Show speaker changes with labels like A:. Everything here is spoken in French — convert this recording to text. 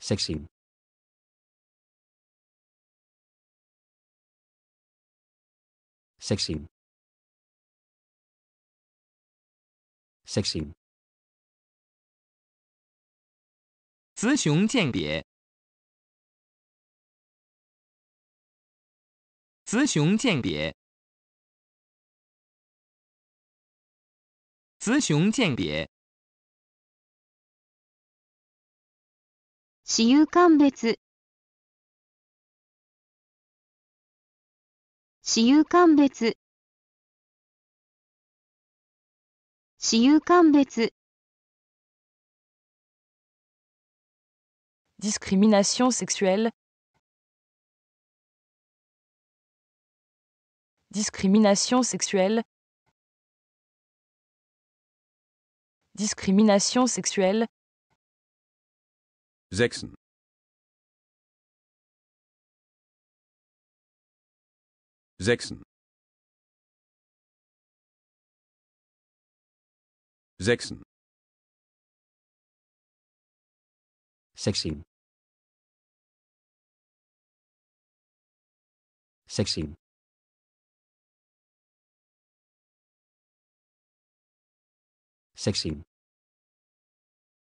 A: Sexing. Sexing. Sexing.
B: 雌雄鉴别，雌雄鉴别，雌雄鉴别，
C: 私有鉴别私有鉴别私有鉴别
D: Discrimination sexuelle. Discrimination sexuelle. Discrimination sexuelle.
E: sechsen. Sechsen. Sechsen.
A: Sechsen sechsen sechsen